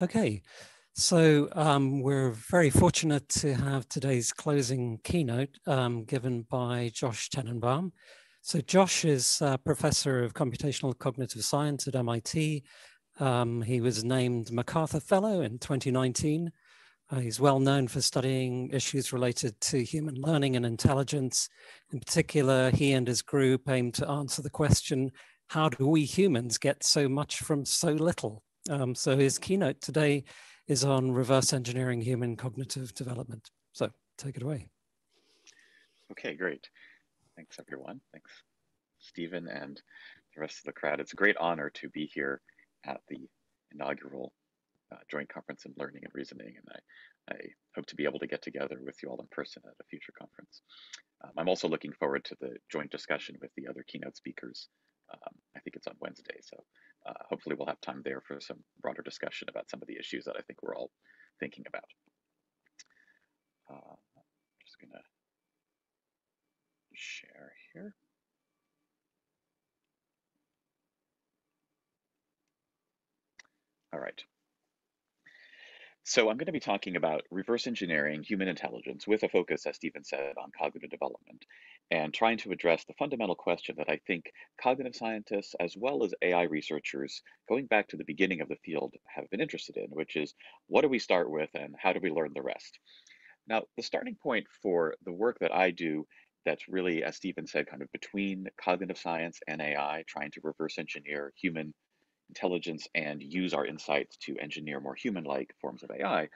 Okay, so um, we're very fortunate to have today's closing keynote um, given by Josh Tenenbaum. So Josh is professor of computational cognitive science at MIT. Um, he was named MacArthur Fellow in 2019. Uh, he's well known for studying issues related to human learning and intelligence. In particular, he and his group aim to answer the question, how do we humans get so much from so little? Um, so his keynote today is on reverse engineering human cognitive development. So take it away. Okay, great. Thanks everyone. Thanks Stephen and the rest of the crowd. It's a great honor to be here at the inaugural uh, joint conference in learning and reasoning. And I, I hope to be able to get together with you all in person at a future conference. Um, I'm also looking forward to the joint discussion with the other keynote speakers. Um, I think it's on Wednesday, so uh, hopefully we'll have time there for some broader discussion about some of the issues that I think we're all thinking about. Uh, I'm just gonna share here. All right. So I'm going to be talking about reverse engineering human intelligence with a focus, as Stephen said, on cognitive development and trying to address the fundamental question that I think cognitive scientists, as well as AI researchers, going back to the beginning of the field, have been interested in, which is what do we start with and how do we learn the rest? Now, the starting point for the work that I do that's really, as Stephen said, kind of between cognitive science and AI, trying to reverse engineer human intelligence and use our insights to engineer more human-like forms of AI,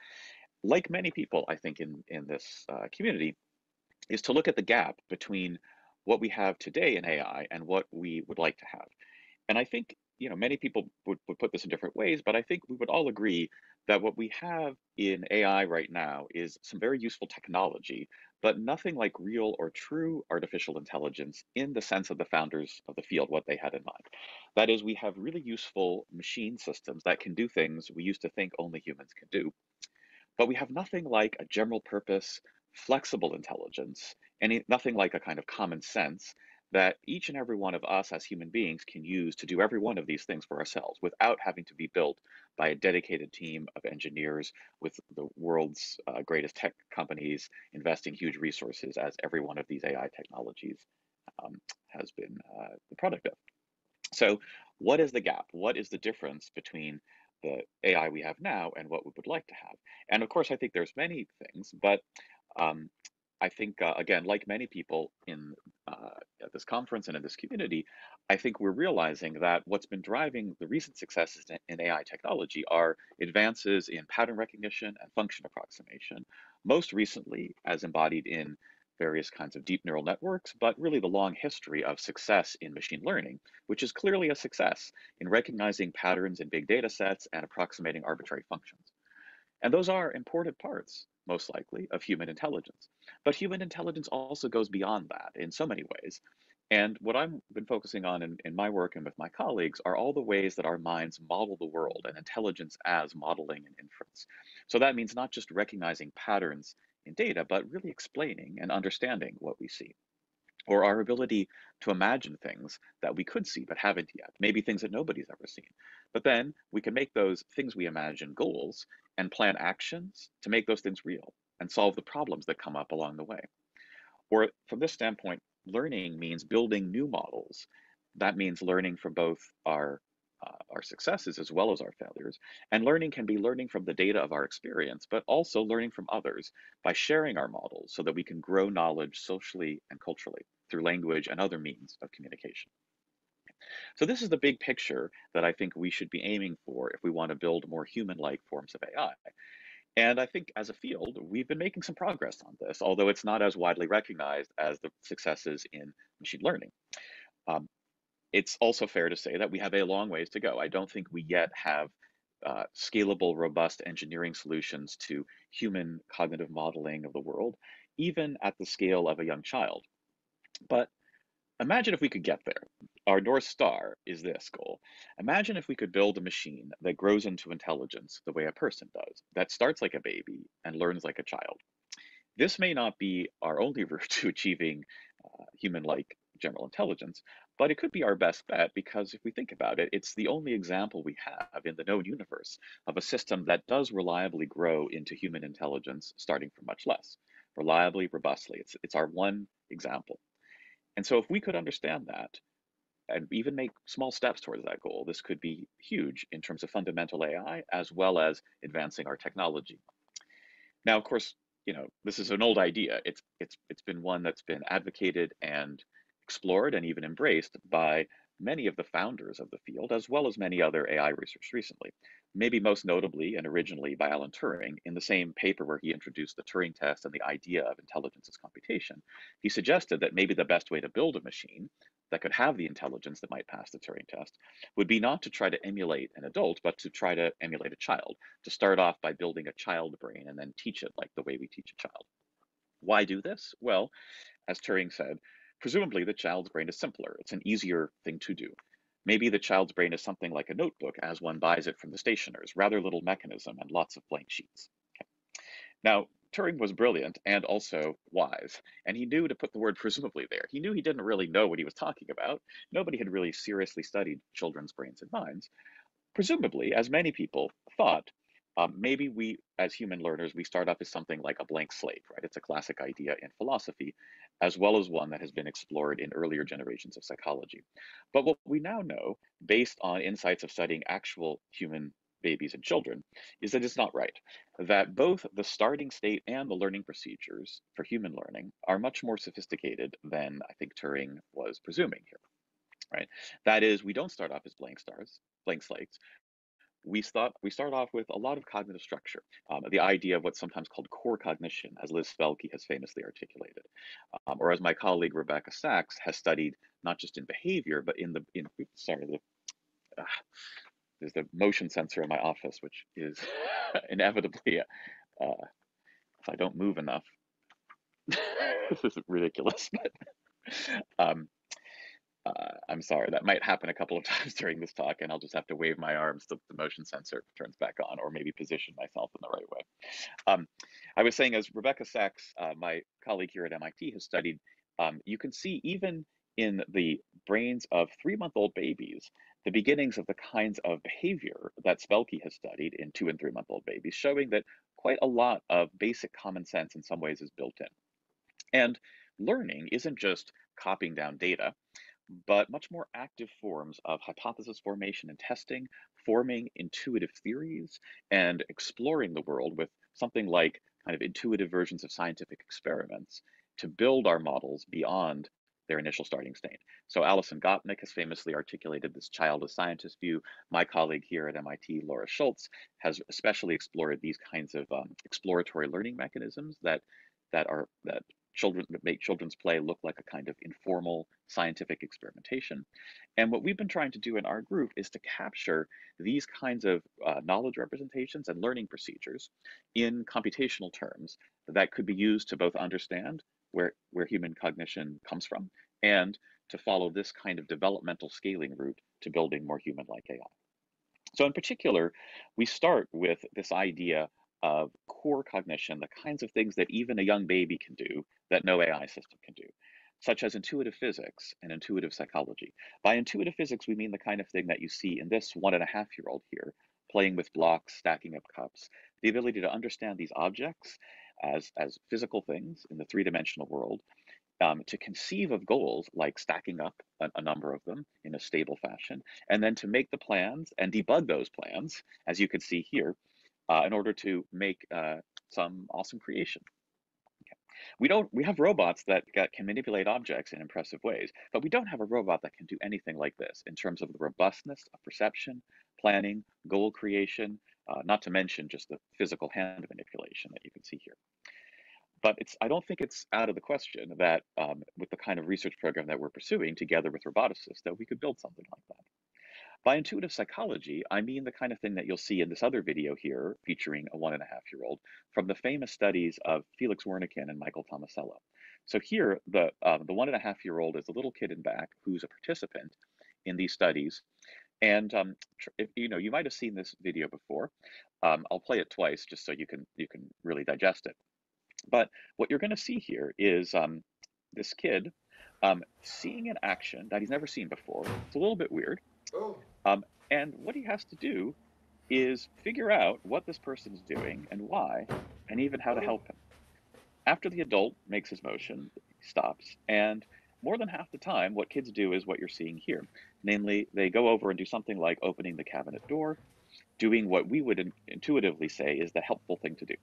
like many people, I think, in, in this uh, community, is to look at the gap between what we have today in AI and what we would like to have. And I think, you know, many people would, would put this in different ways, but I think we would all agree that what we have in AI right now is some very useful technology, but nothing like real or true artificial intelligence in the sense of the founders of the field, what they had in mind. That is, we have really useful machine systems that can do things we used to think only humans can do. But we have nothing like a general purpose, flexible intelligence, and nothing like a kind of common sense that each and every one of us as human beings can use to do every one of these things for ourselves without having to be built by a dedicated team of engineers with the world's uh, greatest tech companies investing huge resources as every one of these AI technologies um, has been uh, the product of. So what is the gap? What is the difference between the AI we have now and what we would like to have? And of course, I think there's many things, but um, I think, uh, again, like many people in uh, at this conference and in this community, I think we're realizing that what's been driving the recent successes in, in AI technology are advances in pattern recognition and function approximation, most recently as embodied in various kinds of deep neural networks, but really the long history of success in machine learning, which is clearly a success in recognizing patterns in big data sets and approximating arbitrary functions. And those are important parts most likely, of human intelligence. But human intelligence also goes beyond that in so many ways. And what I've been focusing on in, in my work and with my colleagues are all the ways that our minds model the world and intelligence as modeling and inference. So that means not just recognizing patterns in data, but really explaining and understanding what we see. Or our ability to imagine things that we could see but haven't yet, maybe things that nobody's ever seen. But then we can make those things we imagine goals and plan actions to make those things real and solve the problems that come up along the way. Or from this standpoint, learning means building new models. That means learning from both our uh, our successes as well as our failures. And learning can be learning from the data of our experience, but also learning from others by sharing our models so that we can grow knowledge socially and culturally through language and other means of communication. So this is the big picture that I think we should be aiming for if we want to build more human-like forms of AI. And I think as a field, we've been making some progress on this, although it's not as widely recognized as the successes in machine learning. Um, it's also fair to say that we have a long ways to go. I don't think we yet have uh, scalable, robust engineering solutions to human cognitive modeling of the world, even at the scale of a young child. But Imagine if we could get there. Our North Star is this goal. Imagine if we could build a machine that grows into intelligence the way a person does, that starts like a baby and learns like a child. This may not be our only route to achieving uh, human like general intelligence, but it could be our best bet because if we think about it, it's the only example we have in the known universe of a system that does reliably grow into human intelligence starting from much less, reliably, robustly. It's, it's our one example. And so if we could understand that and even make small steps towards that goal, this could be huge in terms of fundamental AI as well as advancing our technology. Now, of course, you know, this is an old idea. It's it's it's been one that's been advocated and explored and even embraced by many of the founders of the field, as well as many other AI researchers recently. Maybe most notably and originally by Alan Turing, in the same paper where he introduced the Turing test and the idea of intelligence as computation, he suggested that maybe the best way to build a machine that could have the intelligence that might pass the Turing test would be not to try to emulate an adult, but to try to emulate a child, to start off by building a child brain and then teach it like the way we teach a child. Why do this? Well, as Turing said, presumably the child's brain is simpler. It's an easier thing to do. Maybe the child's brain is something like a notebook as one buys it from the stationers, rather little mechanism and lots of blank sheets. Okay. Now, Turing was brilliant and also wise, and he knew to put the word presumably there. He knew he didn't really know what he was talking about. Nobody had really seriously studied children's brains and minds. Presumably, as many people thought, um, maybe we, as human learners, we start off as something like a blank slate, right? It's a classic idea in philosophy, as well as one that has been explored in earlier generations of psychology. But what we now know, based on insights of studying actual human babies and children is that it's not right. That both the starting state and the learning procedures for human learning are much more sophisticated than I think Turing was presuming here. Right? That is, we don't start off as blank stars, blank slates. We start we start off with a lot of cognitive structure, um, the idea of what's sometimes called core cognition, as Liz Spelke has famously articulated, um, or as my colleague Rebecca Saxe has studied not just in behavior, but in the in sorry the uh, there's the motion sensor in my office, which is inevitably, uh, if I don't move enough, this is ridiculous, but um, uh, I'm sorry, that might happen a couple of times during this talk, and I'll just have to wave my arms so the motion sensor turns back on, or maybe position myself in the right way. Um, I was saying, as Rebecca Saxe, uh, my colleague here at MIT, has studied, um, you can see even in the brains of three-month-old babies the beginnings of the kinds of behavior that Spelke has studied in two and three month old babies, showing that quite a lot of basic common sense in some ways is built in. And learning isn't just copying down data, but much more active forms of hypothesis formation and testing, forming intuitive theories, and exploring the world with something like kind of intuitive versions of scientific experiments to build our models beyond their initial starting state. So Alison Gopnik has famously articulated this child as scientist view. My colleague here at MIT, Laura Schulz, has especially explored these kinds of um, exploratory learning mechanisms that that are that children that make children's play look like a kind of informal scientific experimentation. And what we've been trying to do in our group is to capture these kinds of uh, knowledge representations and learning procedures in computational terms that could be used to both understand where, where human cognition comes from and to follow this kind of developmental scaling route to building more human-like AI. So in particular, we start with this idea of core cognition, the kinds of things that even a young baby can do that no AI system can do, such as intuitive physics and intuitive psychology. By intuitive physics, we mean the kind of thing that you see in this one and a half year old here, playing with blocks, stacking up cups, the ability to understand these objects as, as physical things in the three-dimensional world, um, to conceive of goals like stacking up a, a, number of them in a stable fashion, and then to make the plans and debug those plans, as you can see here, uh, in order to make uh, some awesome creation. We don't. We have robots that, that can manipulate objects in impressive ways, but we don't have a robot that can do anything like this in terms of the robustness of perception, planning, goal creation, uh, not to mention just the physical hand manipulation that you can see here. But it's, I don't think it's out of the question that um, with the kind of research program that we're pursuing together with roboticists, that we could build something like that. By intuitive psychology, I mean the kind of thing that you'll see in this other video here, featuring a one and a half year old, from the famous studies of Felix Warneken and Michael Tomasello. So here, the, uh, the one and a half year old is a little kid in back who's a participant in these studies. And um, if, you know, you might have seen this video before. Um, I'll play it twice just so you can you can really digest it. But what you're going to see here is um, this kid um, seeing an action that he's never seen before. It's a little bit weird. Oh. Um, and what he has to do is figure out what this person is doing and why, and even how to help him. After the adult makes his motion, he stops, and more than half the time, what kids do is what you're seeing here. Namely, they go over and do something like opening the cabinet door, doing what we would intuitively say is the helpful thing to do.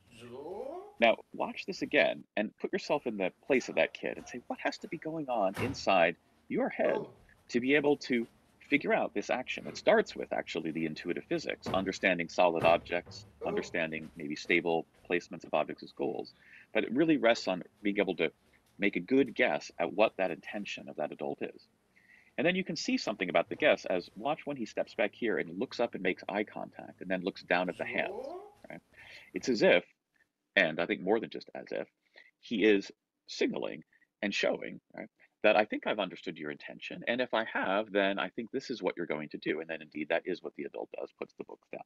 Now, watch this again and put yourself in the place of that kid and say, what has to be going on inside your head Oh. to be able to figure out this action? It starts with actually the intuitive physics, understanding solid objects, understanding maybe stable placements of objects as goals, but it really rests on being able to make a good guess at what that intention of that adult is. And then you can see something about the guess as watch when he steps back here and looks up and makes eye contact and then looks down at the hands. It's as if, and I think more than just as if, he is signaling and showing, right, that I think I've understood your intention. And if I have, then I think this is what you're going to do. And then indeed that is what the adult does, puts the book down.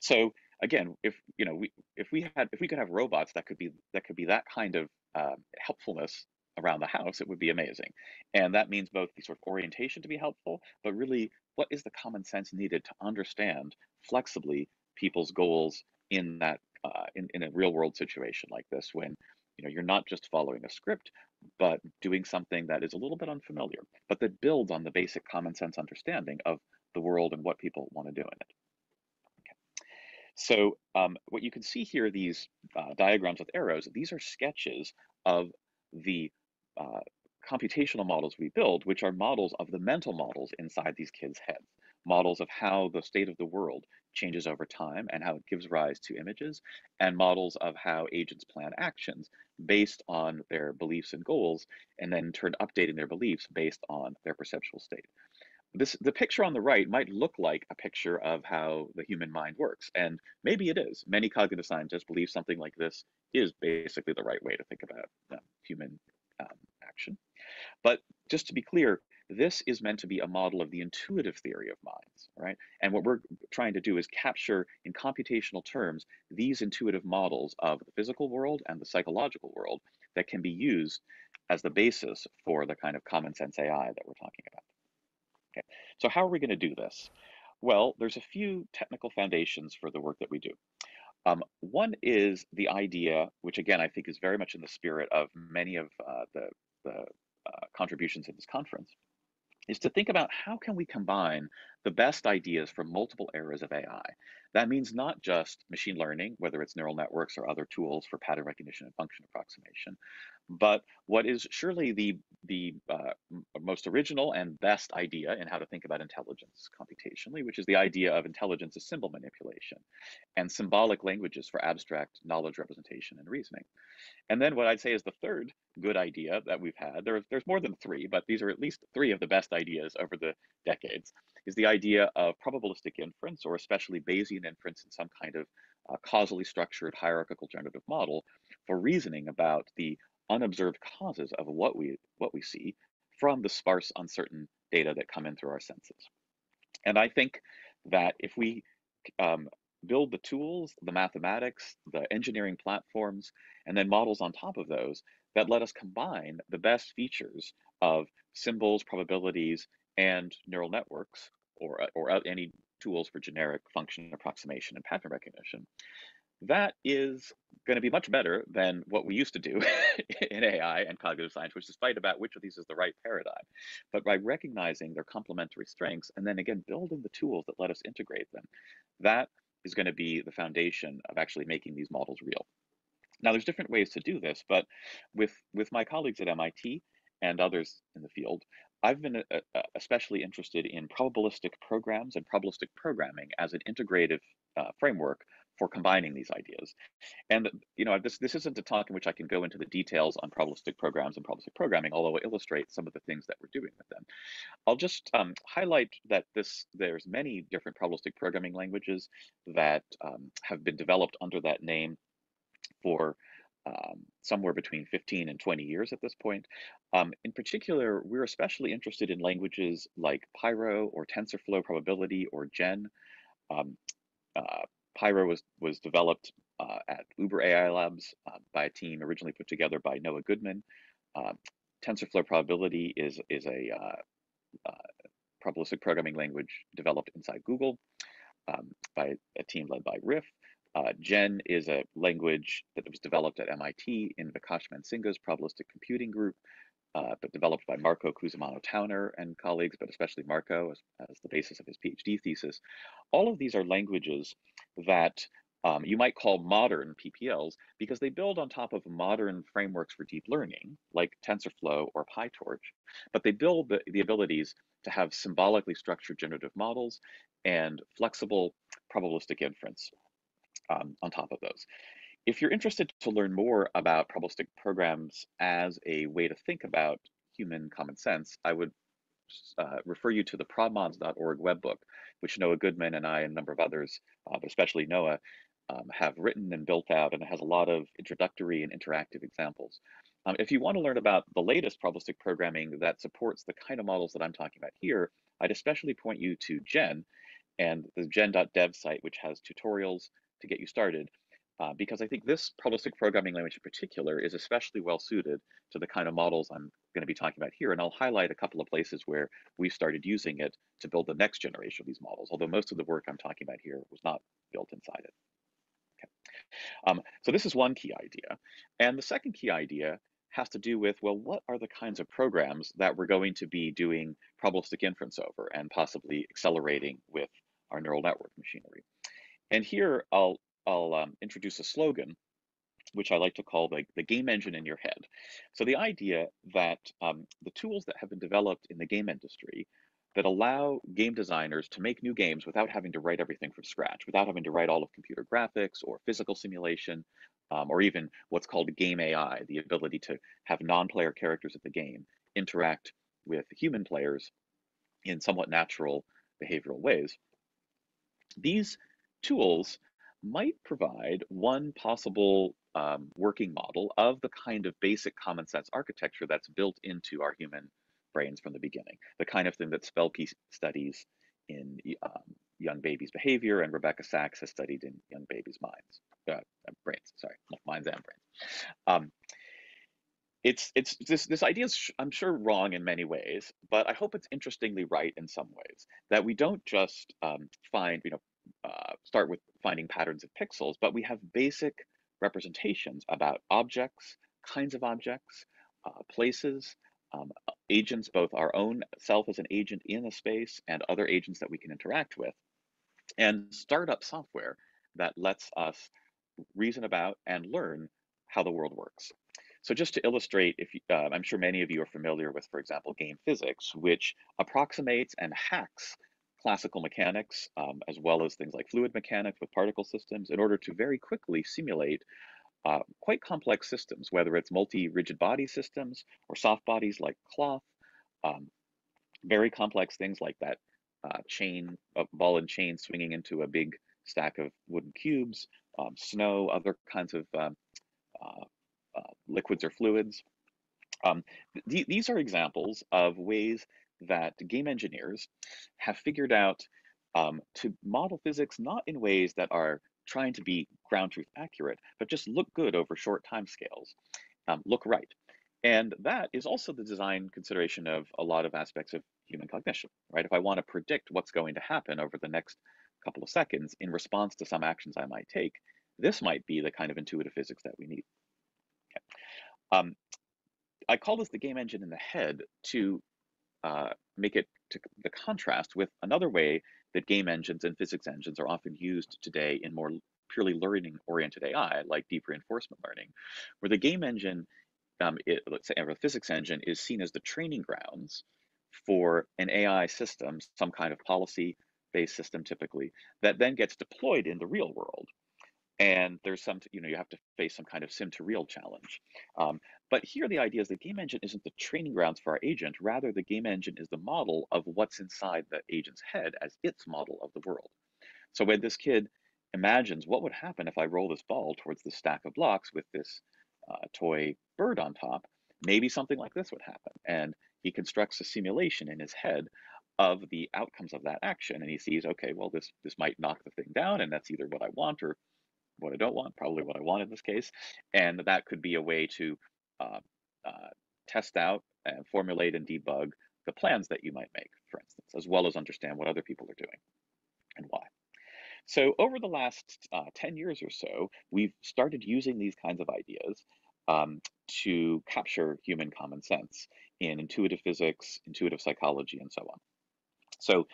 So again, if you know, we if we had if we could have robots that could be that could be that kind of um, helpfulness around the house, it would be amazing. And that means both the sort of orientation to be helpful, but really what is the common sense needed to understand flexibly people's goals in that uh, in, in a real world situation like this when you know you're not just following a script but doing something that is a little bit unfamiliar but that builds on the basic common sense understanding of the world and what people want to do in it. So um, what you can see here, these uh, diagrams with arrows, these are sketches of the uh, computational models we build, which are models of the mental models inside these kids' heads, models of how the state of the world changes over time and how it gives rise to images, and models of how agents plan actions based on their beliefs and goals, and then turn updating their beliefs based on their perceptual state. This the picture on the right might look like a picture of how the human mind works and maybe it is. Many cognitive scientists believe something like this is basically the right way to think about uh, human um, action. But just to be clear this is meant to be a model of the intuitive theory of minds right and what we're trying to do is capture in computational terms these intuitive models of the physical world and the psychological world that can be used as the basis for the kind of common sense ai that we're talking about Okay, so how are we going to do this? Well, there's a few technical foundations for the work that we do. Um, one is the idea, which again I think is very much in the spirit of many of uh, the, the uh, contributions in this conference, is to think about how can we combine the best ideas from multiple eras of AI. That means not just machine learning, whether it's neural networks or other tools for pattern recognition and function approximation, but what is surely the the uh, most original and best idea in how to think about intelligence computationally, which is the idea of intelligence as symbol manipulation and symbolic languages for abstract knowledge representation and reasoning. And then what I'd say is the third good idea that we've had, there, there's more than three, but these are at least three of the best ideas over the decades, is the idea of probabilistic inference, or especially Bayesian inference in some kind of uh, causally structured hierarchical generative model for reasoning about the unobserved causes of what we what we see from the sparse uncertain data that come in through our senses. And i think that if we um, build the tools the mathematics the engineering platforms and then models on top of those that let us combine the best features of symbols probabilities and neural networks or or any tools for generic function approximation and pattern recognition that is going to be much better than what we used to do in AI and cognitive science, which is fight about which of these is the right paradigm. But by recognizing their complementary strengths and then again building the tools that let us integrate them, that is going to be the foundation of actually making these models real. Now, there's different ways to do this, but with with my colleagues at MIT and others in the field, I've been uh, uh, especially interested in probabilistic programs and probabilistic programming as an integrative uh, framework for combining these ideas. And you know, this this isn't a talk in which I can go into the details on probabilistic programs and probabilistic programming, although it illustrates some of the things that we're doing with them. I'll just um, highlight that this there's many different probabilistic programming languages that um, have been developed under that name for um, somewhere between 15 and 20 years at this point. Um, in particular, we're especially interested in languages like Pyro or TensorFlow probability or GEN. Um, uh, Pyro was, was developed uh, at Uber AI Labs uh, by a team originally put together by Noah Goodman. Uh, TensorFlow probability is, is a uh, uh, probabilistic programming language developed inside Google um, by a team led by Rif. Uh, Gen is a language that was developed at MIT in Vikash Mansinghka's probabilistic computing group, uh, but developed by Marco Cusumano Towner and colleagues, but especially Marco as, as, the basis of his PhD thesis. All of these are languages that um, you might call modern PPLs because they build on top of modern frameworks for deep learning, like TensorFlow or PyTorch, but they build the, the abilities to have symbolically structured generative models and flexible probabilistic inference um, on top of those. If you're interested to learn more about probabilistic programs as a way to think about human common sense, I would uh, refer you to the probmods.org webbook, which Noah Goodman and I and a number of others, uh, but especially Noah, um, have written and built out, and it has a lot of introductory and interactive examples. Um, if you want to learn about the latest probabilistic programming that supports the kind of models that I'm talking about here, I'd especially point you to Gen and the gen.dev site, which has tutorials to get you started. Uh, because I think this probabilistic programming language in particular is especially well suited to the kind of models I'm going to be talking about here. And I'll highlight a couple of places where we started using it to build the next generation of these models, although most of the work I'm talking about here was not built inside it. Um, so this is one key idea. And the second key idea has to do with, well, what are the kinds of programs that we're going to be doing probabilistic inference over and possibly accelerating with our neural network machinery? And here I'll, I'll um, introduce a slogan, which I like to call the, the game engine in your head. So the idea that um, the tools that have been developed in the game industry that allow game designers to make new games without having to write everything from scratch, without having to write all of computer graphics or physical simulation, um, or even what's called game AI, the ability to have non-player characters of the game interact with human players in somewhat natural behavioral ways. These tools might provide one possible um, working model of the kind of basic common sense architecture that's built into our human brains from the beginning, the kind of thing that Spelke studies in um, young babies' behavior and Rebecca Saxe has studied in young babies' minds, uh, uh brains, sorry, minds and brains. Um, it's it's this this idea is I'm sure wrong in many ways, but I hope it's interestingly right in some ways. That we don't just um, find you know uh, start with finding patterns of pixels, but we have basic representations about objects, kinds of objects, uh, places, um, agents, both our own self as an agent in a space and other agents that we can interact with, and startup software that lets us reason about and learn how the world works. So just to illustrate, if you, uh, I'm sure many of you are familiar with, for example, game physics, which approximates and hacks classical mechanics, um, as well as things like fluid mechanics with particle systems, in order to very quickly simulate uh, quite complex systems, whether it's multi-rigid body systems or soft bodies like cloth, um, very complex things like that uh, chain, ball and chain swinging into a big stack of wooden cubes, um, snow, other kinds of um, uh, uh, liquids or fluids. Um, th these are examples of ways that game engineers have figured out um, to model physics not in ways that are trying to be ground truth accurate, but just look good over short time scales, um, look right. And that is also the design consideration of a lot of aspects of human cognition, right? If I want to predict what's going to happen over the next couple of seconds in response to some actions I might take, this might be the kind of intuitive physics that we need. Okay. Um, I call this the game engine in the head to uh, make it to the contrast with another way that game engines and physics engines are often used today in more purely learning oriented AI, like deep reinforcement learning, where the game engine, um, it, let's say, or a physics engine is seen as the training grounds for an AI system, some kind of policy based system typically, that then gets deployed in the real world and there's some you know you have to face some kind of sim to real challenge um, but here the idea is the game engine isn't the training grounds for our agent rather the game engine is the model of what's inside the agent's head as its model of the world. So when this kid imagines what would happen if i roll this ball towards the stack of blocks with this uh, toy bird on top maybe something like this would happen and he constructs a simulation in his head of the outcomes of that action and he sees okay well this this might knock the thing down and that's either what i want or what I don't want, probably what I want in this case. And that could be a way to uh, uh, test out and formulate and debug the plans that you might make, for instance, as well as understand what other people are doing and why. So over the last uh, 10 years or so, we've started using these kinds of ideas um, to capture human common sense in intuitive physics, intuitive psychology, and so on. So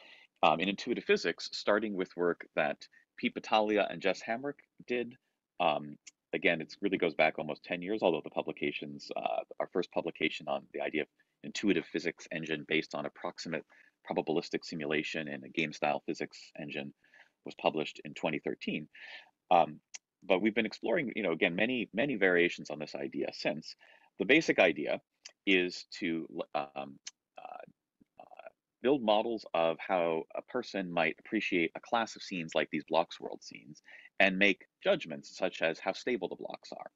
um, in intuitive physics, starting with work that Pete Battaglia and Jess Hamrick did, um, again, it really goes back almost 10 years, although the publications, uh, our first publication on the idea of intuitive physics engine based on approximate probabilistic simulation in a game style physics engine was published in 2013. Um, but we've been exploring, you know, again, many, many variations on this idea since. The basic idea is to um, build models of how a person might appreciate a class of scenes like these blocks world scenes and make judgments such as how stable the blocks are.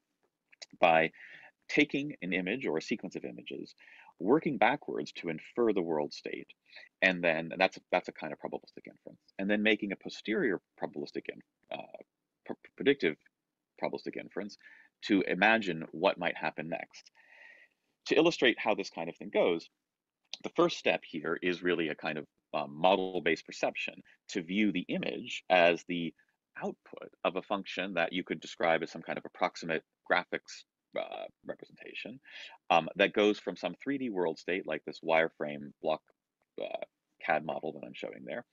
By taking an image or a sequence of images working backwards to infer the world state and then and that's that's a kind of probabilistic inference and then making a posterior probabilistic in, uh, pr predictive probabilistic inference to imagine what might happen next. To illustrate how this kind of thing goes the first step here is really a kind of um, model-based perception to view the image as the output of a function that you could describe as some kind of approximate graphics uh, representation um, that goes from some 3D world state like this wireframe block uh, CAD model that I'm showing there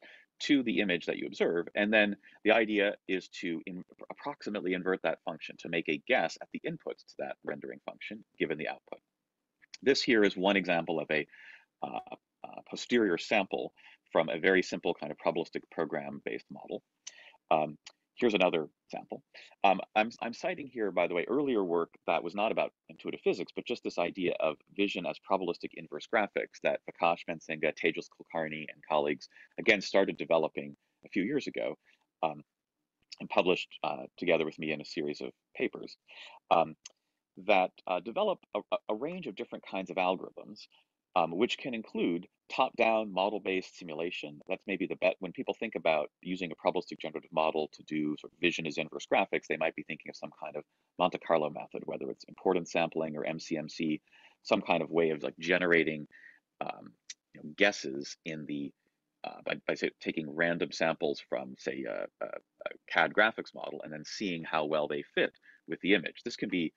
to the image that you observe. And then the idea is to in, approximately invert that function to make a guess at the inputs to that rendering function given the output. This here is one example of a uh, uh, posterior sample from a very simple kind of probabilistic program based model. Um, Here's another example. Um, I'm, I'm citing here, by the way, earlier work that was not about intuitive physics, but just this idea of vision as probabilistic inverse graphics that Vikash Mansinghka, Tejas Kulkarni, and colleagues, again, started developing a few years ago um, and published uh, together with me in a series of papers um, that uh, develop a, a range of different kinds of algorithms um, which can include top-down model-based simulation. That's maybe the bet when people think about using a probabilistic generative model to do sort of vision as inverse graphics, they might be thinking of some kind of Monte Carlo method, whether it's importance sampling or MCMC, some kind of way of like generating um, you know, guesses in the uh, by, by say, taking random samples from, say, a, a, a, CAD graphics model and then seeing how well they fit with the image. This can be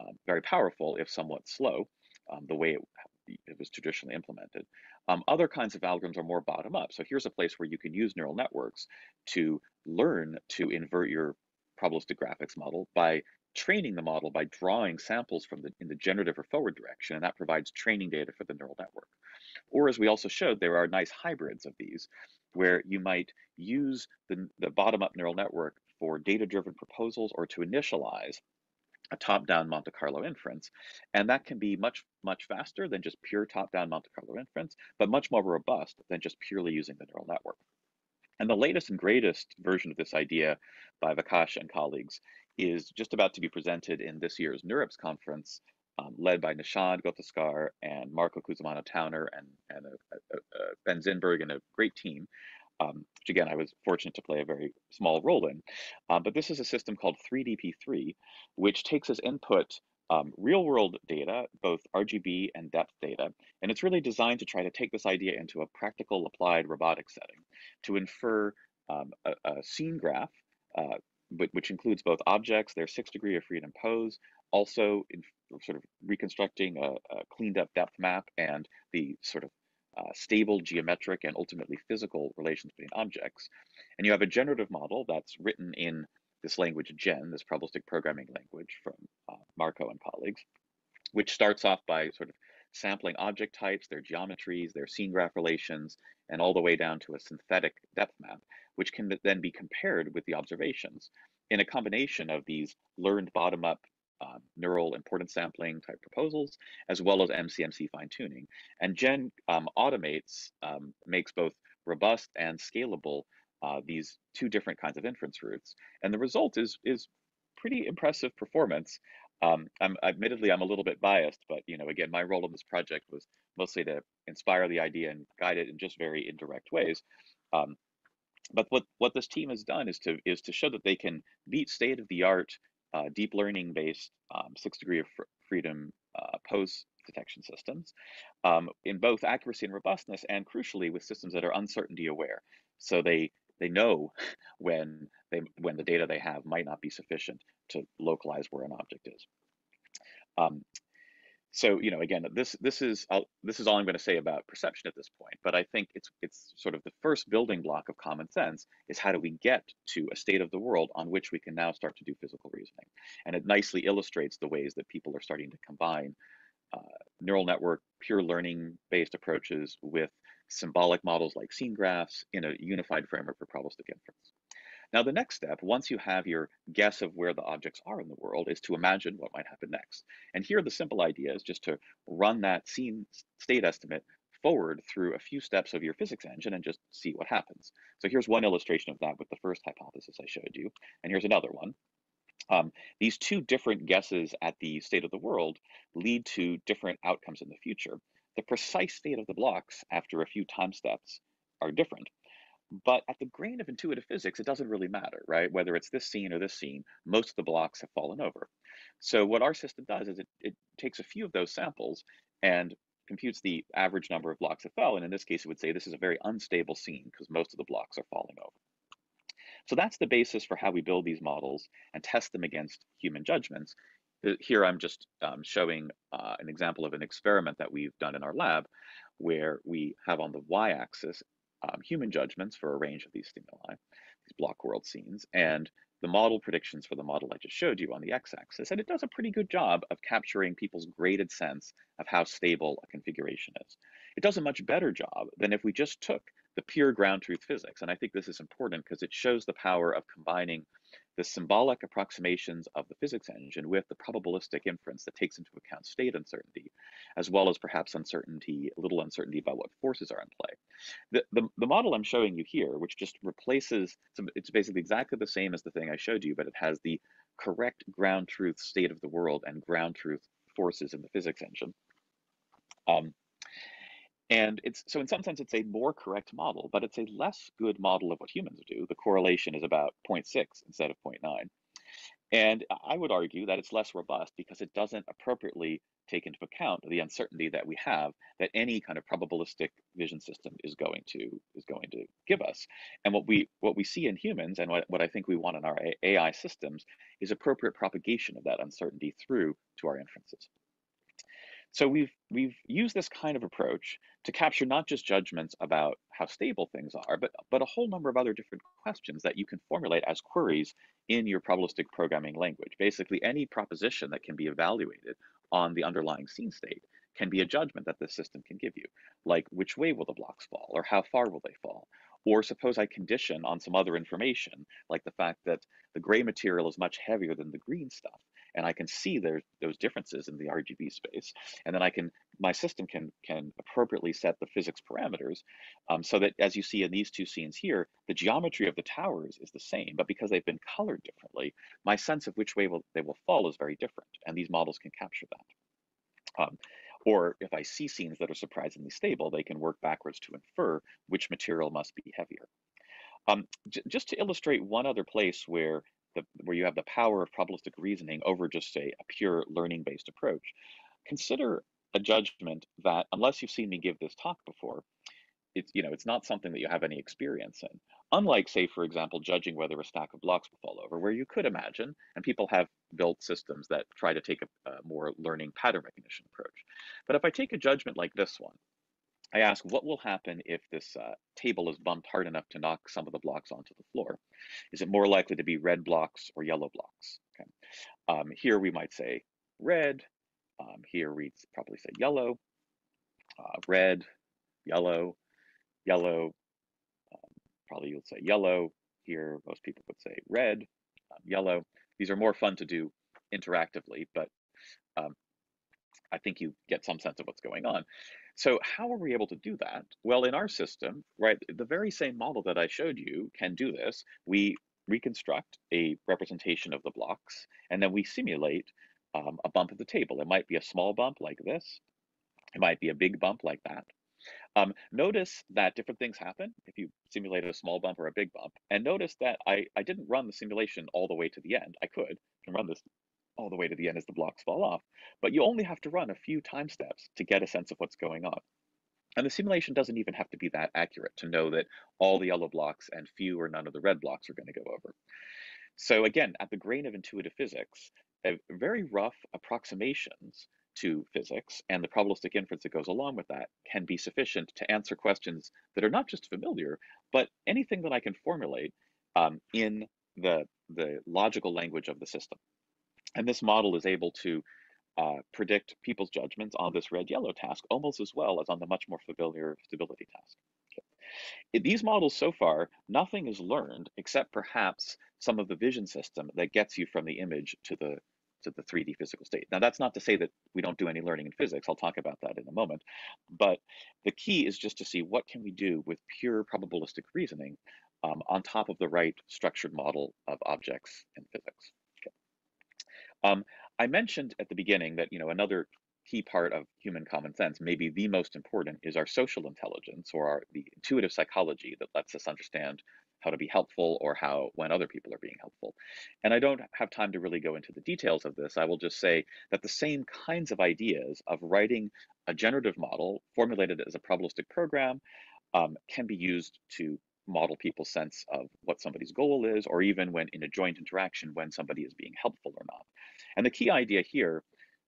uh, very powerful if somewhat slow, um, the way it it was traditionally implemented. Um, other kinds of algorithms are more bottom up. So here's a place where you can use neural networks to learn to invert your probabilistic graphics model by training the model by drawing samples from the in the generative or forward direction, and that provides training data for the neural network. Or as we also showed, there are nice hybrids of these, where you might use the, the bottom-up neural network for data-driven proposals or to initialize a top-down Monte Carlo inference. And that can be much, much faster than just pure top-down Monte Carlo inference, but much more robust than just purely using the neural network. And the latest and greatest version of this idea by Vikash and colleagues is just about to be presented in this year's NeurIPS conference, um, led by Nishad Gothoskar and Marco Cusumano Towner and, and a, a, a Ben Zinberg and a great team um, which again, I was fortunate to play a very small role in. Uh, but this is a system called 3DP3, which takes as input um, real world data, both RGB and depth data. And it's really designed to try to take this idea into a practical applied robotics setting to infer um, a, a, scene graph, uh, which includes both objects, their six degree of freedom pose, also in sort of reconstructing a, a cleaned up depth map and the sort of uh, stable geometric and ultimately physical relations between objects. And you have a generative model that's written in this language GEN, this probabilistic programming language from uh, Marco and colleagues, which starts off by sort of sampling object types, their geometries, their scene graph relations, and all the way down to a synthetic depth map, which can then be compared with the observations in a combination of these learned bottom-up um, neural importance sampling type proposals, as well as MCMC fine tuning. And Gen um, automates, um, makes both robust and scalable uh, these two different kinds of inference routes. And the result is, is pretty impressive performance. Um, I'm admittedly, I'm a little bit biased, but you know, again, my role in this project was mostly to inspire the idea and guide it in just very indirect ways. Um, but what, what this team has done is to is to show that they can beat state of the art uh, deep learning based um, six degree of fr freedom uh, pose detection systems um, in both accuracy and robustness, and crucially with systems that are uncertainty aware. So they they know when they when the data they have might not be sufficient to localize where an object is. Um, so you know again this this is I'll, this is all i'm going to say about perception at this point but i think it's it's sort of the first building block of common sense is how do we get to a state of the world on which we can now start to do physical reasoning. And it nicely illustrates the ways that people are starting to combine uh, neural network pure learning based approaches with symbolic models like scene graphs in a unified framework for probabilistic inference now, the next step, once you have your guess of where the objects are in the world, is to imagine what might happen next. And here, the simple idea is just to run that scene state estimate forward through a few steps of your physics engine and just see what happens. So here's one illustration of that with the first hypothesis I showed you. And here's another one. Um, these two different guesses at the state of the world lead to different outcomes in the future. The precise state of the blocks after a few time steps are different, but at the grain of intuitive physics, it doesn't really matter, right? Whether it's this scene or this scene, most of the blocks have fallen over. So what our system does is it, it takes a few of those samples and computes the average number of blocks that fell. And in this case, it would say this is a very unstable scene because most of the blocks are falling over. So that's the basis for how we build these models and test them against human judgments. Here I'm just um, showing uh, an example of an experiment that we've done in our lab where we have on the y-axis um, human judgments for a range of these stimuli, these block world scenes, and the model predictions for the model I just showed you on the x-axis. And it does a pretty good job of capturing people's graded sense of how stable a configuration is. It does a much better job than if we just took the pure ground truth physics. And I think this is important because it shows the power of combining the symbolic approximations of the physics engine with the probabilistic inference that takes into account state uncertainty, as well as perhaps uncertainty, a little uncertainty about what forces are in play. The, the, the model I'm showing you here, which just replaces, it's basically exactly the same as the thing I showed you, but it has the correct ground truth state of the world and ground truth forces in the physics engine. Um, and it's so in some sense it's a more correct model, but it's a less good model of what humans do. The correlation is about 0.6 instead of 0.9. And I would argue that it's less robust because it doesn't appropriately take into account the uncertainty that we have that any kind of probabilistic vision system is going to is going to give us. And what we what we see in humans and what, what I think we want in our AI systems is appropriate propagation of that uncertainty through to our inferences. So we've we've used this kind of approach to capture not just judgments about how stable things are, but but a whole number of other different questions that you can formulate as queries in your probabilistic programming language. Basically, any proposition that can be evaluated on the underlying scene state can be a judgment that the system can give you, like which way will the blocks fall, or how far will they fall, or suppose I condition on some other information, like the fact that the gray material is much heavier than the green stuff and I can see those differences in the RGB space, and then I can my system can can appropriately set the physics parameters, um, so that as you see in these two scenes here, the geometry of the towers is the same, but because they've been colored differently, my sense of which way will, they will fall is very different, and these models can capture that. Um, or if I see scenes that are surprisingly stable, they can work backwards to infer which material must be heavier. Um, just to illustrate one other place where the, where you have the power of probabilistic reasoning over just say a pure learning based approach, consider a judgment that unless you've seen me give this talk before, it's you know it's not something that you have any experience in. Unlike say for example judging whether a stack of blocks will fall over, where you could imagine, and people have built systems that try to take a, a more learning pattern recognition approach. But if I take a judgment like this one, I ask what will happen if this uh, table is bumped hard enough to knock some of the blocks onto the floor? Is it more likely to be red blocks or yellow blocks? Okay. Um, here we might say red. Um, here we'd probably say yellow, uh, red, yellow, yellow. Um, probably you'll say yellow. Here most people would say red, um, yellow. These are more fun to do interactively, but um, I think you get some sense of what's going on. So how are we able to do that? Well, in our system, right, the very same model that I showed you can do this. We reconstruct a representation of the blocks, and then we simulate um, a bump at the table. It might be a small bump like this. It might be a big bump like that. Um, notice that different things happen if you simulate a small bump or a big bump. And notice that I, I didn't run the simulation all the way to the end. I could. Run this all the way to the end as the blocks fall off, but you only have to run a few time steps to get a sense of what's going on. And the simulation doesn't even have to be that accurate to know that all the yellow blocks and few or none of the red blocks are going to go over. So again, at the grain of intuitive physics, very rough approximations to physics and the probabilistic inference that goes along with that can be sufficient to answer questions that are not just familiar, but anything that I can formulate um, in the, the logical language of the system. And this model is able to uh, predict people's judgments on this red-yellow task almost as well as on the much more familiar stability task. Okay. these models so far, nothing is learned except perhaps some of the vision system that gets you from the image to the to the 3D physical state. Now, that's not to say that we don't do any learning in physics. I'll talk about that in a moment. But the key is just to see what can we do with pure probabilistic reasoning um, on top of the right structured model of objects in physics. Um, I mentioned at the beginning that you know another key part of human common sense, maybe the most important, is our social intelligence or our, the intuitive psychology that lets us understand how to be helpful or how when other people are being helpful. And I don't have time to really go into the details of this. I will just say that the same kinds of ideas of writing a generative model formulated as a probabilistic program um, can be used to model people's sense of what somebody's goal is, or even when in a joint interaction, when somebody is being helpful or not. And the key idea here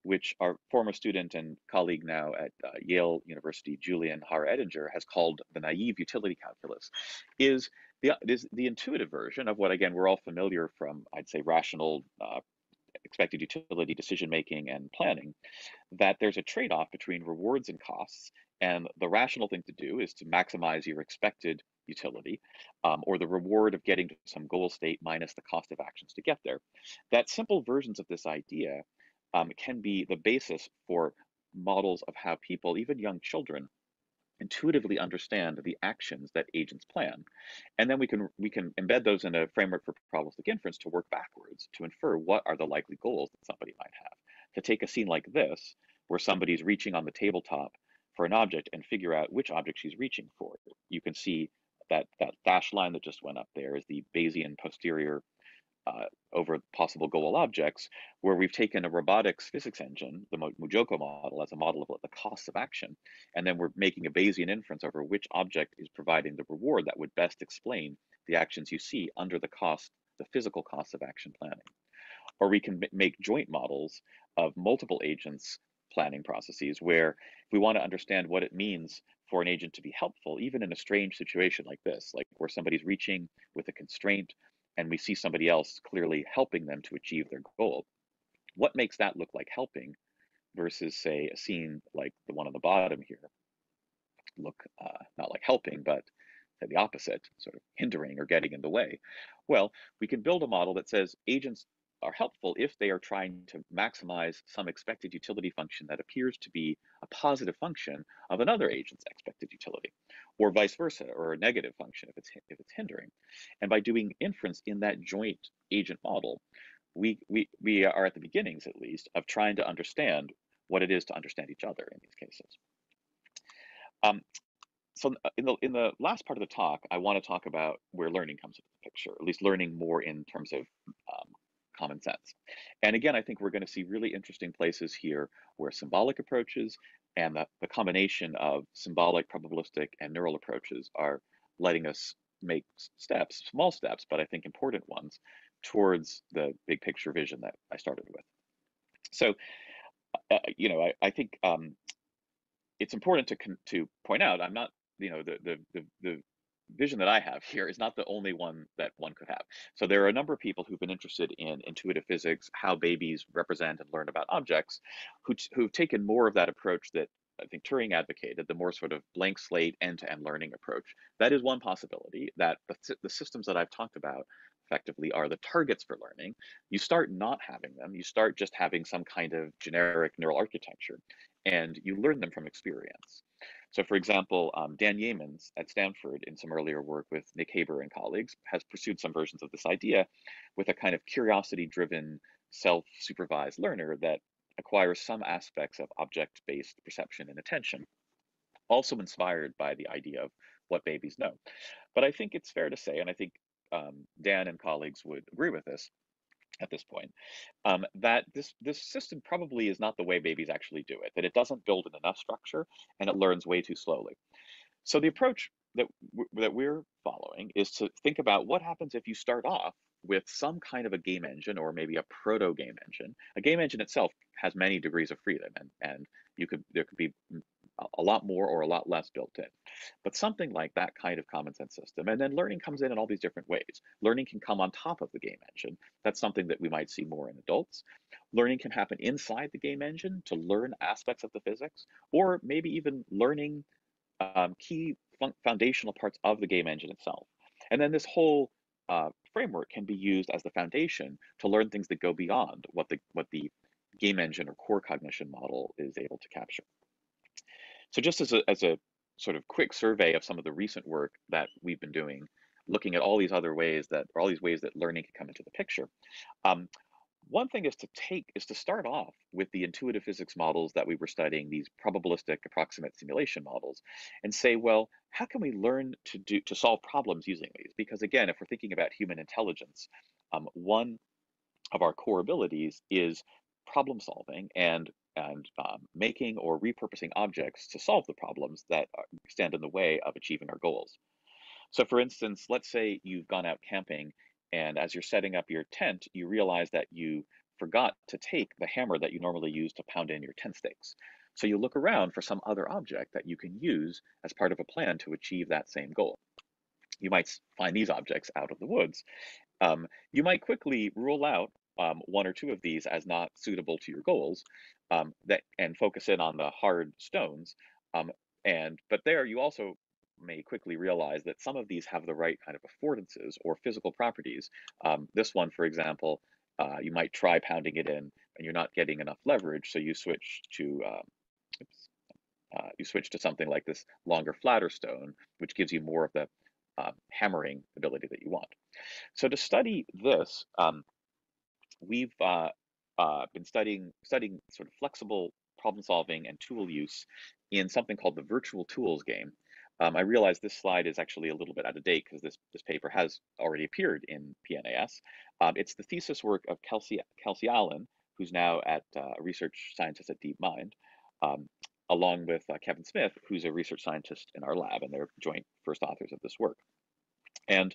which our former student and colleague now at uh, Yale University, Julian Jara-Ettinger, has called the naive utility calculus, is the, is the intuitive version of what, again, we're all familiar from, I'd say, rational uh, expected utility decision making and planning, that there's a trade off between rewards and costs. And the rational thing to do is to maximize your expected utility um, or the reward of getting to some goal state minus the cost of actions to get there. That simple versions of this idea um, can be the basis for models of how people, even young children, intuitively understand the actions that agents plan. And then we can we can embed those in a framework for probabilistic inference to work backwards to infer what are the likely goals that somebody might have. To take a scene like this, where somebody's reaching on the tabletop for an object and figure out which object she's reaching for. You can see that that dashed line that just went up there is the Bayesian posterior uh, over possible goal objects, where we've taken a robotics physics engine, the MuJoCo model, as a model of the costs of action, and then we're making a Bayesian inference over which object is providing the reward that would best explain the actions you see under the cost, the physical costs of action planning. Or we can make joint models of multiple agents planning processes where if we want to understand what it means for an agent to be helpful, even in a strange situation like this, like where somebody's reaching with a constraint and we see somebody else clearly helping them to achieve their goal, what makes that look like helping versus, say, a scene like the one on the bottom here look uh, not like helping, but say the opposite, sort of hindering or getting in the way? Well, we can build a model that says agents are helpful if they are trying to maximize some expected utility function that appears to be a positive function of another agent's expected utility, or vice versa, or a negative function if it's if it's hindering. And by doing inference in that joint agent model, we we we are at the beginnings at least of trying to understand what it is to understand each other in these cases. Um, so in the in the last part of the talk, I want to talk about where learning comes into the picture, at least learning more in terms of um, common sense. And again, I think we're going to see really interesting places here where symbolic approaches and the, the combination of symbolic, probabilistic, and neural approaches are letting us make steps, small steps, but I think important ones, towards the big picture vision that I started with. So, uh, you know, I, I think um, it's important to to point out I'm not, you know, the the the, the vision that I have here is not the only one that one could have. So there are a number of people who've been interested in intuitive physics, how babies represent and learn about objects, who, who've taken more of that approach that I think Turing advocated, the more sort of blank slate end-to-end learning approach. That is one possibility that the, the systems that I've talked about effectively are the targets for learning. You start not having them. You start just having some kind of generic neural architecture and you learn them from experience. So for example, um, Dan Yamins at Stanford in some earlier work with Nick Haber and colleagues has pursued some versions of this idea with a kind of curiosity-driven self-supervised learner that acquires some aspects of object-based perception and attention, also inspired by the idea of what babies know. But I think it's fair to say, and I think um, Dan and colleagues would agree with this, at this point, um, that this this system probably is not the way babies actually do it. That it doesn't build in enough structure and it learns way too slowly. So the approach that that we're following is to think about what happens if you start off with some kind of a game engine or maybe a proto game engine. A game engine itself has many degrees of freedom and and you could there could be a lot more or a lot less built in. But something like that kind of common sense system. And then learning comes in in all these different ways. Learning can come on top of the game engine. That's something that we might see more in adults. Learning can happen inside the game engine to learn aspects of the physics, or maybe even learning um, key foundational parts of the game engine itself. And then this whole uh, framework can be used as the foundation to learn things that go beyond what the what the game engine or core cognition model is able to capture. So just as a, as a sort of quick survey of some of the recent work that we've been doing, looking at all these other ways that, or all these ways that learning can come into the picture. Um, one thing is to take, is to start off with the intuitive physics models that we were studying, these probabilistic approximate simulation models, and say, well, how can we learn to do, to solve problems using these? Because again, if we're thinking about human intelligence, um, one of our core abilities is problem solving and and um, making or repurposing objects to solve the problems that stand in the way of achieving our goals. So for instance, let's say you've gone out camping and as you're setting up your tent, you realize that you forgot to take the hammer that you normally use to pound in your tent stakes. So you look around for some other object that you can use as part of a plan to achieve that same goal. You might find these objects out of the woods. Um, you might quickly rule out um, one or two of these as not suitable to your goals um, that and focus in on the hard stones um, and but there you also may quickly realize that some of these have the right kind of affordances or physical properties. Um, this one for example uh, you might try pounding it in and you're not getting enough leverage so you switch to uh, oops, uh, you switch to something like this longer flatter stone which gives you more of the uh, hammering ability that you want. So to study this um, we've uh, uh, been studying studying sort of flexible problem solving and tool use in something called the virtual tools game. Um, I realize this slide is actually a little bit out of date because this, this paper has already appeared in PNAS. Um, it's the thesis work of Kelsey, Kelsey Allen, who's now at uh, a research scientist at DeepMind, um, along with uh, Kevin Smith, who's a research scientist in our lab, and they're joint first authors of this work. And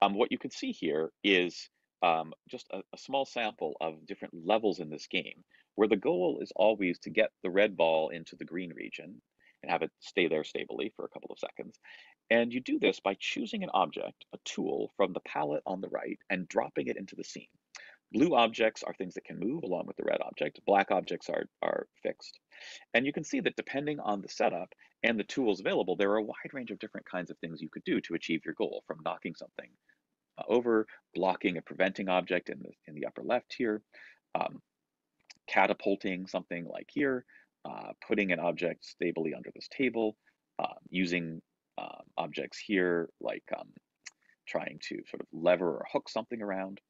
um, what you can see here is um, just a, a small sample of different levels in this game, where the goal is always to get the red ball into the green region and have it stay there stably for a couple of seconds. And you do this by choosing an object, a tool, from the palette on the right and dropping it into the scene. Blue objects are things that can move along with the red object. Black objects are, are fixed. And you can see that depending on the setup and the tools available, there are a wide range of different kinds of things you could do to achieve your goal, from knocking something over, blocking a preventing object in the, in the upper left here, um, catapulting something like here, uh, putting an object stably under this table, uh, using uh, objects here like um, trying to sort of lever or hook something around.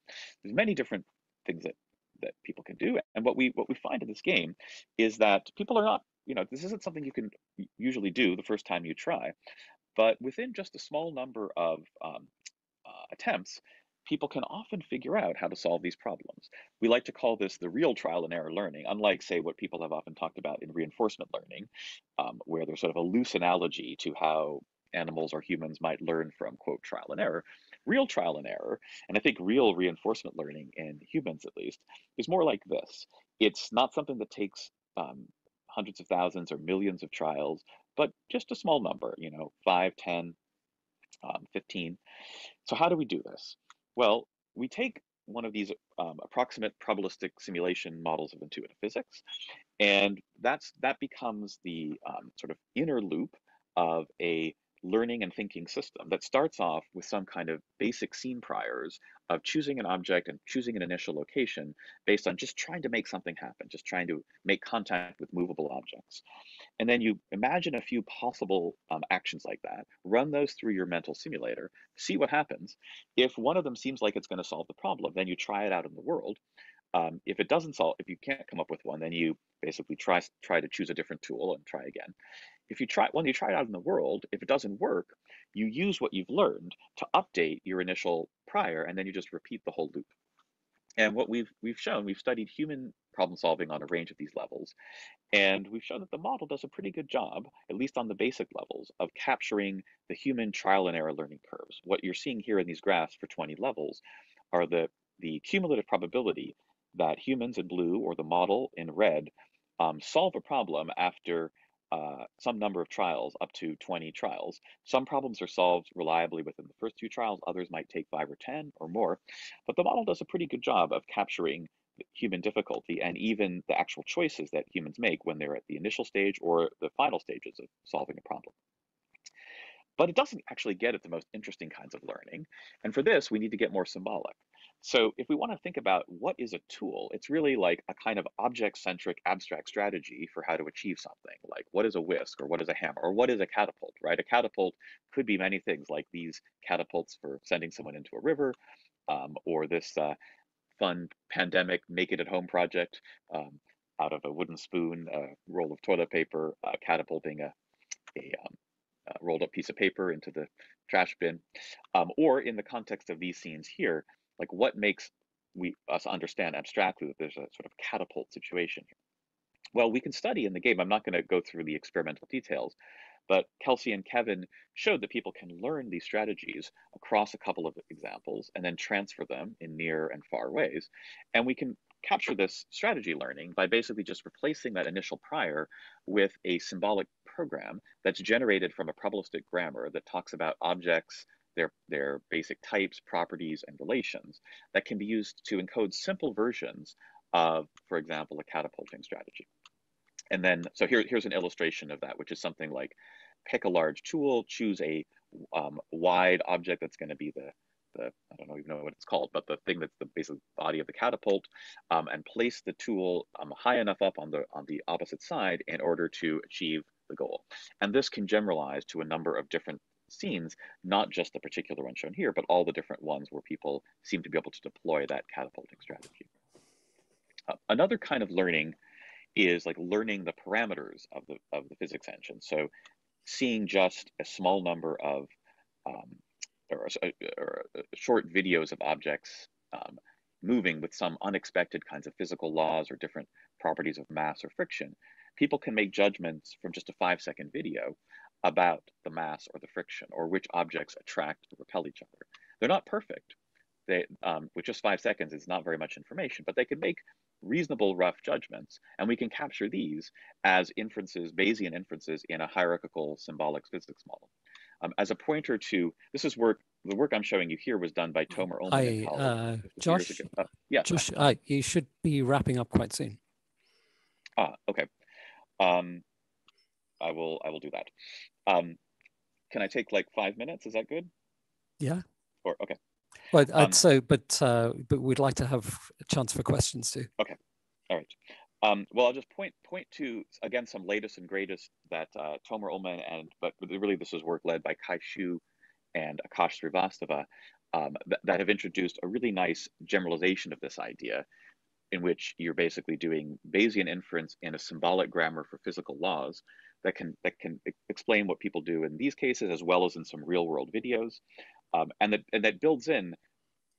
There's many different things that that people can do. And what we what we find in this game is that people are not, you know, this isn't something you can usually do the first time you try, but within just a small number of um, attempts, people can often figure out how to solve these problems. We like to call this the real trial and error learning, unlike, say, what people have often talked about in reinforcement learning, um, where there's sort of a loose analogy to how animals or humans might learn from, quote, trial and error. Real trial and error, and I think real reinforcement learning in humans at least, is more like this. It's not something that takes um, hundreds of thousands or millions of trials, but just a small number, you know, five, ten, um, 15. So how do we do this? Well, we take one of these um, approximate probabilistic simulation models of intuitive physics, and that's that becomes the um, sort of inner loop of a learning and thinking system that starts off with some kind of basic scene priors of choosing an object and choosing an initial location based on just trying to make something happen, just trying to make contact with movable objects. And then you imagine a few possible um, actions like that, run those through your mental simulator, see what happens. If one of them seems like it's going to solve the problem, then you try it out in the world. Um, if it doesn't solve, if you can't come up with one, then you basically try try to choose a different tool and try again. If you try when you try it out in the world, if it doesn't work, you use what you've learned to update your initial prior, and then you just repeat the whole loop. And what we've we've shown, we've studied human problem solving on a range of these levels, and we've shown that the model does a pretty good job, at least on the basic levels, of capturing the human trial and error learning curves. What you're seeing here in these graphs for 20 levels are the, the cumulative probability that humans in blue or the model in red um, solve a problem after uh, some number of trials, up to 20 trials. Some problems are solved reliably within the first two trials, others might take five or 10 or more. But the model does a pretty good job of capturing human difficulty and even the actual choices that humans make when they're at the initial stage or the final stages of solving a problem. But it doesn't actually get at the most interesting kinds of learning. And for this, we need to get more symbolic. So if we want to think about what is a tool, it's really like a kind of object-centric abstract strategy for how to achieve something. Like what is a whisk or what is a hammer or what is a catapult, right? A catapult could be many things like these catapults for sending someone into a river um, or this uh, fun pandemic make it at home project um, out of a wooden spoon, a roll of toilet paper, uh, catapulting a, a um, rolled up piece of paper into the trash bin. Um, or in the context of these scenes here, like what makes we us understand abstractly that there's a sort of catapult situation here? Well, we can study in the game. I'm not going to go through the experimental details, but Kelsey and Kevin showed that people can learn these strategies across a couple of examples and then transfer them in near and far ways. And we can capture this strategy learning by basically just replacing that initial prior with a symbolic program that's generated from a probabilistic grammar that talks about objects their, their basic types, properties, and relations that can be used to encode simple versions of, for example, a catapulting strategy. And then, so here, here's an illustration of that, which is something like pick a large tool, choose a um, wide object that's going to be the, the, I don't know even know what it's called, but the thing that's the basic body of the catapult, um, and place the tool um, high enough up on the on the opposite side in order to achieve the goal. And this can generalize to a number of different scenes, not just the particular one shown here, but all the different ones where people seem to be able to deploy that catapulting strategy. Uh, another kind of learning is like learning the parameters of the of the physics engine. So seeing just a small number of um, or, or, short videos of objects um, moving with some unexpected kinds of physical laws or different properties of mass or friction, people can make judgments from just a five second video about the mass or the friction or which objects attract or repel each other. They're not perfect. They, um, with just five seconds, it's not very much information, but they can make reasonable rough judgments, and we can capture these as inferences, Bayesian inferences in a hierarchical symbolic physics model. Um, as a pointer to this is work. The work I'm showing you here was done by Tomer Ullman. Hi, uh, Josh. Uh, yeah, Josh. Uh, you should be wrapping up quite soon. Ah, okay. Um, I will I will do that. Um, can I take like five minutes? Is that good? Yeah. Or okay. But Well, um, so, but uh, but we'd like to have a chance for questions too. Okay. All right. Um, well, I'll just point point to again some latest and greatest that uh, Tomer Ullman and but really this is work led by Kai Xu and Akash Srivastava um, th that have introduced a really nice generalization of this idea in which you're basically doing Bayesian inference in a symbolic grammar for physical laws that can that can explain what people do in these cases as well as in some real world videos, um, and that and that builds in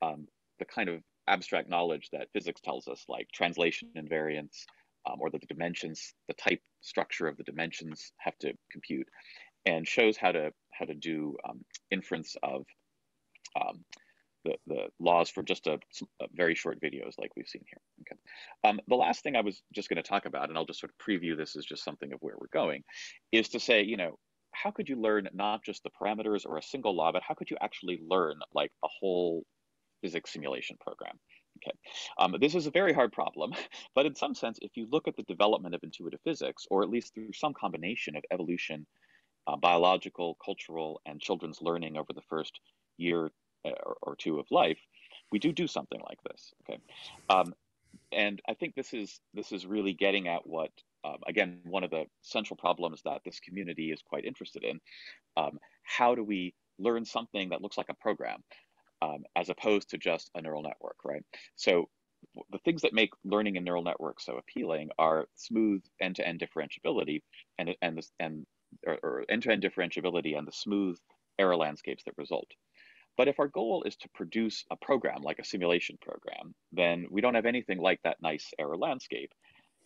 um, the kind of abstract knowledge that physics tells us, like translation invariance, um, or the dimensions, the type structure of the dimensions have to compute, and shows how to how to do um, inference of um, the, the laws for just a, a, very short videos like we've seen here. Okay. Um, the last thing I was just going to talk about, and I'll just sort of preview this as just something of where we're going, is to say, you know, how could you learn not just the parameters or a single law, but how could you actually learn like a whole physics simulation program? Okay, um, this is a very hard problem, but in some sense, if you look at the development of intuitive physics, or at least through some combination of evolution, uh, biological, cultural, and children's learning over the first year or, or two of life, we do do something like this. Okay, um, and I think this is this is really getting at what um, again one of the central problems that this community is quite interested in. Um, how do we learn something that looks like a program, um, as opposed to just a neural network, right? So the things that make learning in neural networks so appealing are smooth end-to-end differentiability and and and or, or end-to-end differentiability and the smooth error landscapes that result. But if our goal is to produce a program like a simulation program, then we don't have anything like that nice error landscape.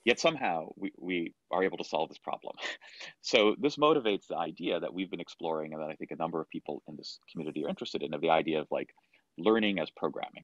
Yet somehow we, we are able to solve this problem. so this motivates the idea that we've been exploring and that I think a number of people in this community are interested in of the idea of like learning as programming.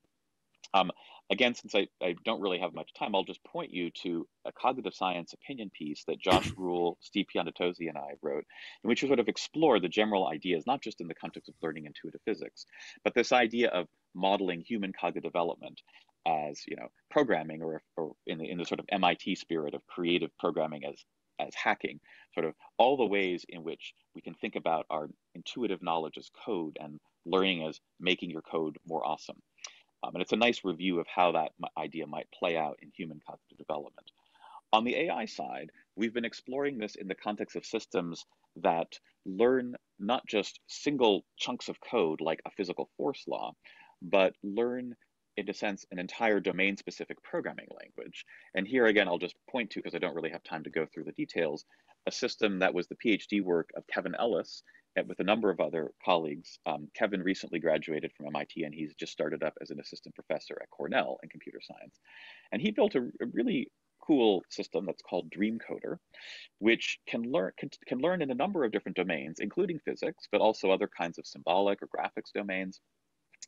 Um, again, since I, I don't really have much time, I'll just point you to a cognitive science opinion piece that Josh Rule, Steve Piantadosi, and I wrote, in which we sort of explore the general ideas, not just in the context of learning intuitive physics, but this idea of modeling human cognitive development as you know programming or, or in the in the sort of MIT spirit of creative programming as as hacking, sort of all the ways in which we can think about our intuitive knowledge as code and learning as making your code more awesome. Um, and it's a nice review of how that idea might play out in human cognitive development. On the AI side, we've been exploring this in the context of systems that learn not just single chunks of code like a physical force law, but learn in a sense, an entire domain specific programming language. And here again, I'll just point to, because I don't really have time to go through the details, a system that was the PhD work of Kevin Ellis with a number of other colleagues. Um, Kevin recently graduated from MIT and he's just started up as an assistant professor at Cornell in computer science. And he built a, a really cool system that's called Dreamcoder, which can learn can, can learn in a number of different domains, including physics, but also other kinds of symbolic or graphics domains,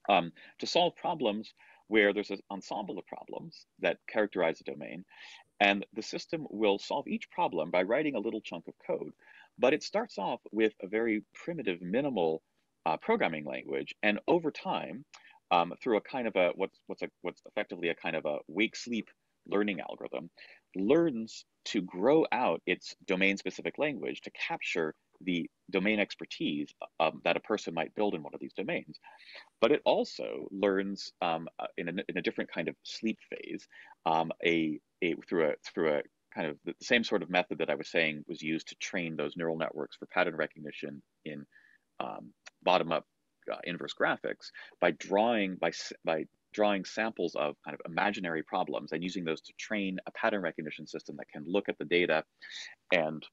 um, to solve problems where there's an ensemble of problems that characterize a domain, and the system will solve each problem by writing a little chunk of code. But it starts off with a very primitive, minimal uh, programming language, and over time, um, through a kind of a what's what's a what's effectively a kind of a wake sleep learning algorithm, learns to grow out its domain specific language to capture the domain expertise um, that a person might build in one of these domains. But it also learns um, uh, in, a, in a different kind of sleep phase, um, a, a through a through a kind of the same sort of method that I was saying was used to train those neural networks for pattern recognition in um, bottom-up uh, inverse graphics by drawing by by drawing samples of kind of imaginary problems and using those to train a pattern recognition system that can look at the data and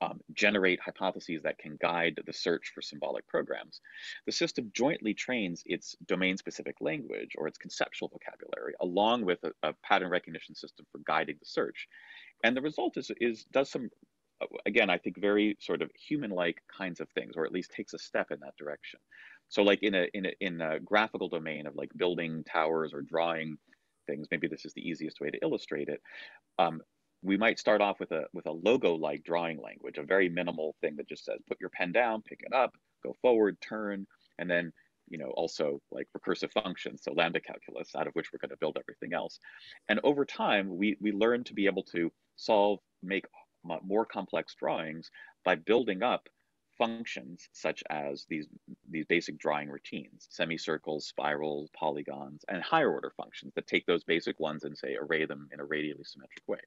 um, generate hypotheses that can guide the search for symbolic programs. The system jointly trains its domain-specific language or its conceptual vocabulary along with a, a pattern recognition system for guiding the search. And the result is, is does some, again, I think very sort of human-like kinds of things, or at least takes a step in that direction. So like in a, in a, in a graphical domain of like building towers or drawing things, maybe this is the easiest way to illustrate it. Um, we might start off with a with a logo like drawing language, a very minimal thing that just says put your pen down, pick it up, go forward, turn, and then you know also like recursive functions, so lambda calculus, out of which we're going to build everything else. And over time, we we learn to be able to solve, make more complex drawings by building up functions such as these, these basic drawing routines, semicircles, spirals, polygons, and higher order functions that take those basic ones and say array them in a radially symmetric way.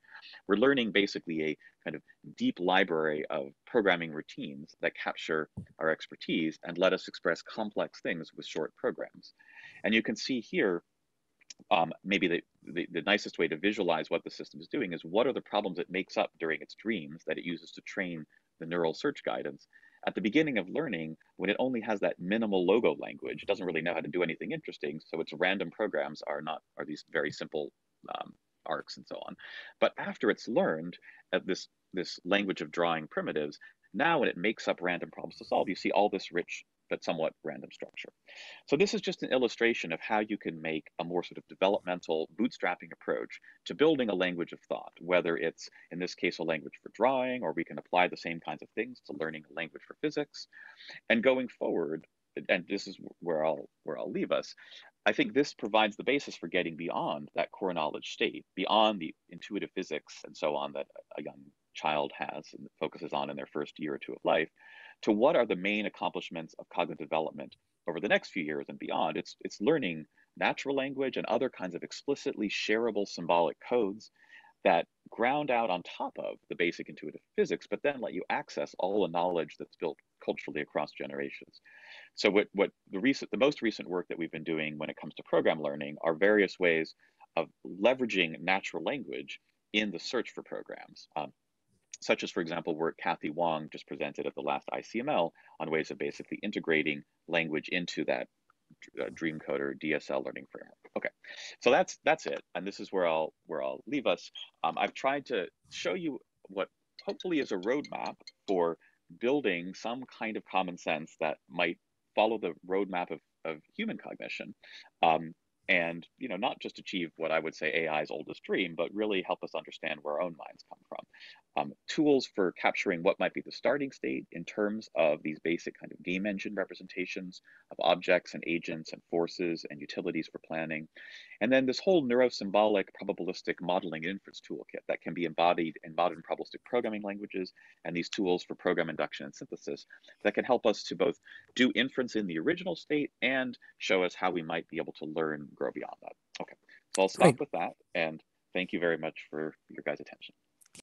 We're learning basically a kind of deep library of programming routines that capture our expertise and let us express complex things with short programs. And you can see here um, maybe the, the, the, nicest way to visualize what the system is doing is what are the problems it makes up during its dreams that it uses to train the neural search guidance at the beginning of learning, when it only has that minimal logo language, it doesn't really know how to do anything interesting. So its random programs are not are these very simple um, arcs and so on. But after it's learned at this this language of drawing primitives, now when it makes up random problems to solve, you see all this rich but somewhat random structure. So this is just an illustration of how you can make a more sort of developmental bootstrapping approach to building a language of thought, whether it's in this case a language for drawing, or we can apply the same kinds of things to learning a language for physics. And going forward, and this is where I'll where I'll leave us. I think this provides the basis for getting beyond that core knowledge state, beyond the intuitive physics and so on that a young child has and focuses on in their first year or two of life, to what are the main accomplishments of cognitive development over the next few years and beyond. It's, it's learning natural language and other kinds of explicitly shareable symbolic codes that ground out on top of the basic intuitive physics, but then let you access all the knowledge that's built culturally across generations. So what, what the recent the most recent work that we've been doing when it comes to program learning are various ways of leveraging natural language in the search for programs. Um, such as, for example, work Kathy Wong just presented at the last ICML on ways of basically integrating language into that uh, Dreamcoder DSL learning framework. Okay, so that's that's it, and this is where I'll where I'll leave us. Um, I've tried to show you what hopefully is a roadmap for building some kind of common sense that might follow the roadmap of, of human cognition um, and you know not just achieve what i would say ai's oldest dream but really help us understand where our own minds come from um, tools for capturing what might be the starting state in terms of these basic kind of game engine representations of objects and agents and forces and utilities for planning and then this whole neurosymbolic probabilistic modeling and inference toolkit that can be embodied in modern probabilistic programming languages and these tools for program induction and synthesis that can help us to both do inference in the original state and show us how we might be able to learn grow beyond that. Okay, so I'll stop Great. with that and thank you very much for your guys' attention.